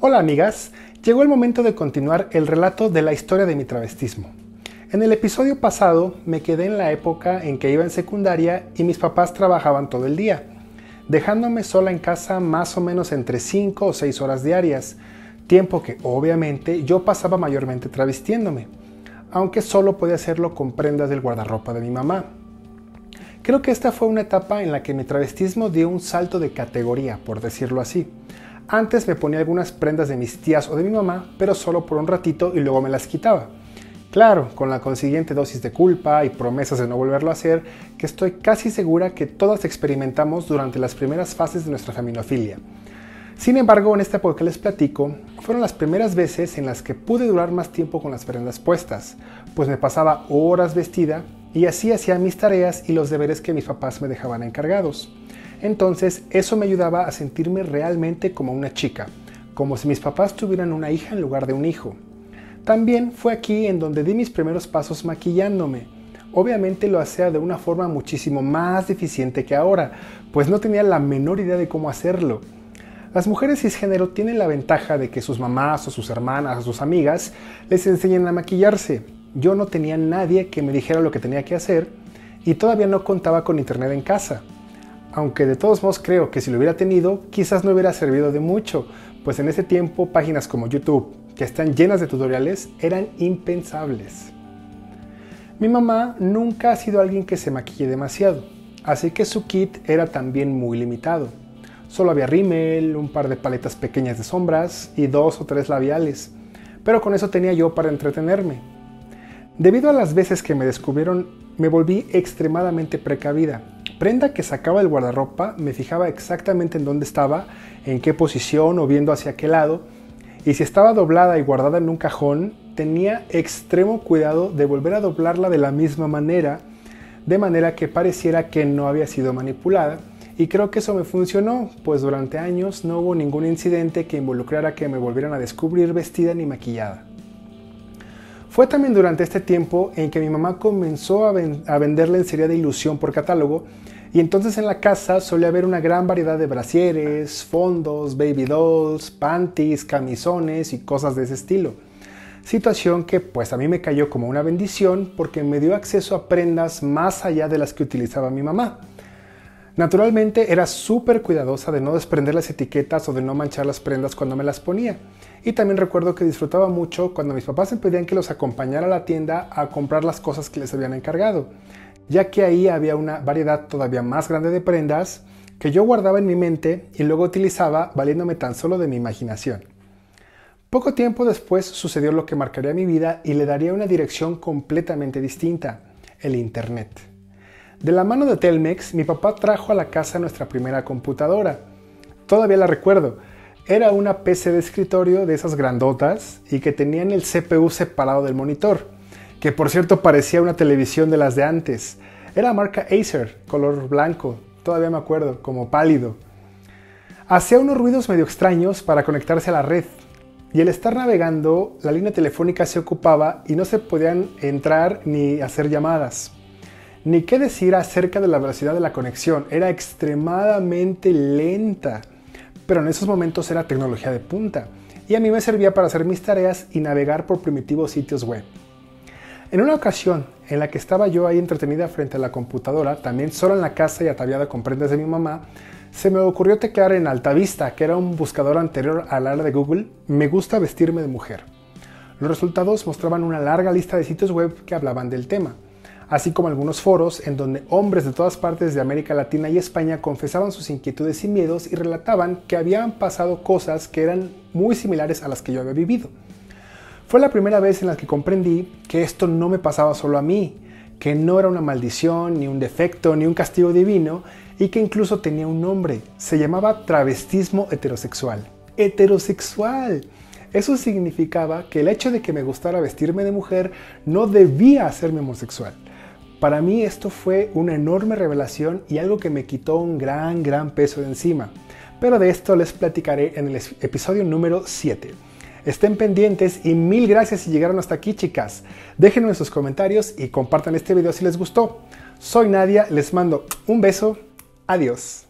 Hola amigas, llegó el momento de continuar el relato de la historia de mi travestismo. En el episodio pasado me quedé en la época en que iba en secundaria y mis papás trabajaban todo el día, dejándome sola en casa más o menos entre 5 o 6 horas diarias, tiempo que obviamente yo pasaba mayormente travestiéndome, aunque solo podía hacerlo con prendas del guardarropa de mi mamá. Creo que esta fue una etapa en la que mi travestismo dio un salto de categoría, por decirlo así. Antes me ponía algunas prendas de mis tías o de mi mamá, pero solo por un ratito y luego me las quitaba. Claro, con la consiguiente dosis de culpa y promesas de no volverlo a hacer, que estoy casi segura que todas experimentamos durante las primeras fases de nuestra familiofilia. Sin embargo, en esta época que les platico, fueron las primeras veces en las que pude durar más tiempo con las prendas puestas, pues me pasaba horas vestida y así hacía mis tareas y los deberes que mis papás me dejaban encargados. Entonces, eso me ayudaba a sentirme realmente como una chica, como si mis papás tuvieran una hija en lugar de un hijo. También fue aquí en donde di mis primeros pasos maquillándome. Obviamente lo hacía de una forma muchísimo más deficiente que ahora, pues no tenía la menor idea de cómo hacerlo. Las mujeres cisgénero tienen la ventaja de que sus mamás o sus hermanas o sus amigas les enseñen a maquillarse. Yo no tenía nadie que me dijera lo que tenía que hacer y todavía no contaba con internet en casa. Aunque de todos modos creo que si lo hubiera tenido, quizás no hubiera servido de mucho, pues en ese tiempo páginas como YouTube, que están llenas de tutoriales, eran impensables. Mi mamá nunca ha sido alguien que se maquille demasiado, así que su kit era también muy limitado. Solo había rímel, un par de paletas pequeñas de sombras y dos o tres labiales, pero con eso tenía yo para entretenerme. Debido a las veces que me descubrieron, me volví extremadamente precavida. Prenda que sacaba el guardarropa, me fijaba exactamente en dónde estaba, en qué posición o viendo hacia qué lado, y si estaba doblada y guardada en un cajón, tenía extremo cuidado de volver a doblarla de la misma manera, de manera que pareciera que no había sido manipulada. Y creo que eso me funcionó, pues durante años no hubo ningún incidente que involucrara que me volvieran a descubrir vestida ni maquillada. Fue también durante este tiempo en que mi mamá comenzó a, vender lencería de ilusión por catálogo y entonces en la casa solía haber una gran variedad de brasieres, fondos, baby dolls, panties, camisones y cosas de ese estilo. Situación que pues a mí me cayó como una bendición porque me dio acceso a prendas más allá de las que utilizaba mi mamá. Naturalmente era súper cuidadosa de no desprender las etiquetas o de no manchar las prendas cuando me las ponía. Y también recuerdo que disfrutaba mucho cuando mis papás me pedían que los acompañara a la tienda a comprar las cosas que les habían encargado ya que ahí había una variedad todavía más grande de prendas que yo guardaba en mi mente y luego utilizaba valiéndome tan solo de mi imaginación. Poco tiempo después sucedió lo que marcaría mi vida y le daría una dirección completamente distinta, el Internet. De la mano de Telmex, mi papá trajo a la casa nuestra primera computadora. Todavía la recuerdo. Era una PC de escritorio de esas grandotas y que tenían el CPU separado del monitor que por cierto parecía una televisión de las de antes. Era marca Acer, color blanco, todavía me acuerdo, como pálido. Hacía unos ruidos medio extraños para conectarse a la red, y al estar navegando, la línea telefónica se ocupaba y no se podían entrar ni hacer llamadas. Ni qué decir acerca de la velocidad de la conexión, era extremadamente lenta, pero en esos momentos era tecnología de punta, y a mí me servía para hacer mis tareas y navegar por primitivos sitios web. En una ocasión en la que estaba yo ahí entretenida frente a la computadora, también sola en la casa y ataviada con prendas de mi mamá, se me ocurrió teclear en Altavista, que era un buscador anterior al área de Google, me gusta vestirme de mujer. Los resultados mostraban una larga lista de sitios web que hablaban del tema, así como algunos foros en donde hombres de todas partes de América Latina y España confesaban sus inquietudes y miedos y relataban que habían pasado cosas que eran muy similares a las que yo había vivido. Fue la primera vez en la que comprendí que esto no me pasaba solo a mí, que no era una maldición, ni un defecto, ni un castigo divino, y que incluso tenía un nombre. Se llamaba travestismo heterosexual. ¡Heterosexual! Eso significaba que el hecho de que me gustara vestirme de mujer no debía hacerme homosexual. Para mí esto fue una enorme revelación y algo que me quitó un gran, gran peso de encima. Pero de esto les platicaré en el episodio número 7. Estén pendientes y mil gracias si llegaron hasta aquí chicas. Déjenme sus comentarios y compartan este video si les gustó. Soy Nadia, les mando un beso. Adiós.